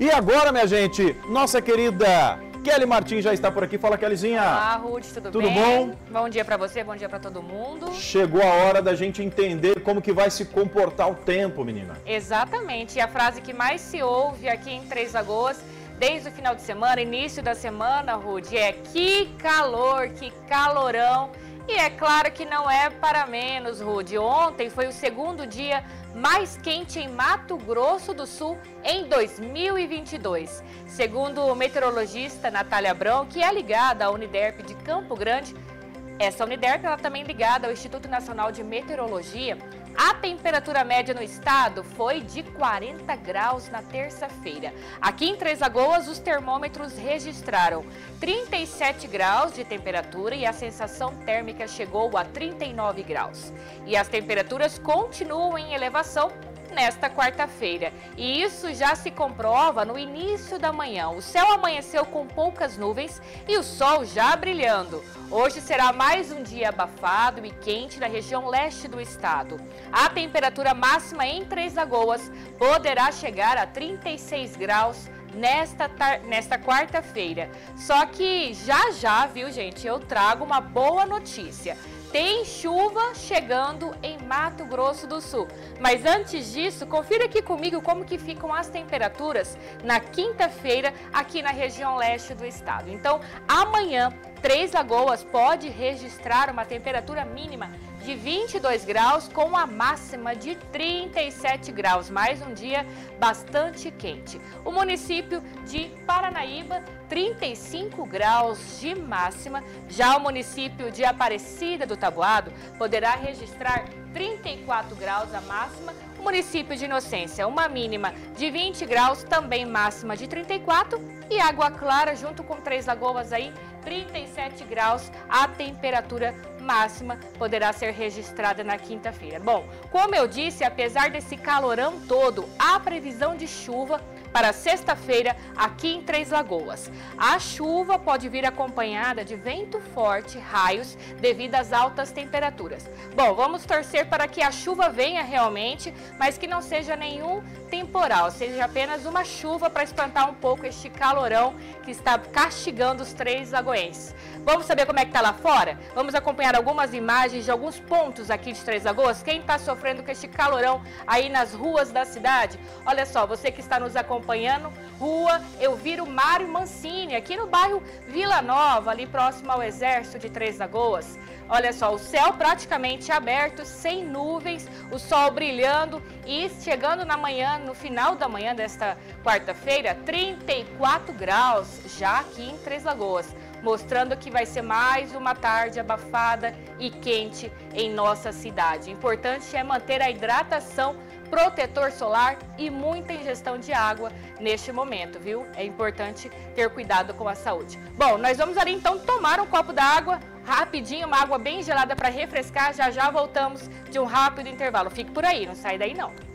E agora, minha gente, nossa querida Kelly Martins já está por aqui. Fala, Kellyzinha. Olá, Ruth, tudo, tudo bem? bom? Bom dia para você, bom dia para todo mundo. Chegou a hora da gente entender como que vai se comportar o tempo, menina. Exatamente. E a frase que mais se ouve aqui em Três Lagoas, desde o final de semana, início da semana, Ruth, é que calor, que calorão. E é claro que não é para menos, Rude. Ontem foi o segundo dia mais quente em Mato Grosso do Sul em 2022. Segundo o meteorologista Natália Brão, que é ligada à Uniderp de Campo Grande, essa Uniderp ela também ligada ao Instituto Nacional de Meteorologia, a temperatura média no estado foi de 40 graus na terça-feira. Aqui em Três Lagoas, os termômetros registraram 37 graus de temperatura e a sensação térmica chegou a 39 graus. E as temperaturas continuam em elevação nesta quarta-feira. E isso já se comprova no início da manhã. O céu amanheceu com poucas nuvens e o sol já brilhando. Hoje será mais um dia abafado e quente na região leste do estado. A temperatura máxima em Três Lagoas poderá chegar a 36 graus nesta, nesta quarta-feira. Só que já já, viu gente, eu trago uma boa notícia. Tem chuva chegando Mato Grosso do Sul. Mas antes disso, confira aqui comigo como que ficam as temperaturas na quinta-feira aqui na região leste do estado. Então, amanhã, Três Lagoas pode registrar uma temperatura mínima de 22 graus com a máxima de 37 graus. Mais um dia bastante quente. O município de Paranaíba, 35 graus de máxima. Já o município de Aparecida do Tabuado poderá registrar 34 graus a máxima. O município de Inocência, uma mínima de 20 graus, também máxima de 34. E Água Clara, junto com Três Lagoas aí, 37 graus a temperatura máxima poderá ser registrada na quinta-feira. Bom, como eu disse, apesar desse calorão todo, há previsão de chuva para sexta-feira aqui em Três Lagoas. A chuva pode vir acompanhada de vento forte, raios, devido às altas temperaturas. Bom, vamos torcer para que a chuva venha realmente, mas que não seja nenhum temporal, seja apenas uma chuva para espantar um pouco este calorão que está castigando os três lagoenses. Vamos saber como é que está lá fora? Vamos acompanhar algumas imagens de alguns pontos aqui de Três Lagoas. Quem está sofrendo com este calorão aí nas ruas da cidade? Olha só, você que está nos acompanhando, rua Elviro Mário Mancini, aqui no bairro Vila Nova, ali próximo ao Exército de Três Lagoas. Olha só, o céu praticamente aberto, sem nuvens, o sol brilhando e chegando na manhã, no final da manhã desta quarta-feira, 34 graus já aqui em Três Lagoas mostrando que vai ser mais uma tarde abafada e quente em nossa cidade. Importante é manter a hidratação, protetor solar e muita ingestão de água neste momento, viu? É importante ter cuidado com a saúde. Bom, nós vamos ali então tomar um copo d'água, rapidinho, uma água bem gelada para refrescar. Já já voltamos de um rápido intervalo. Fique por aí, não sai daí não.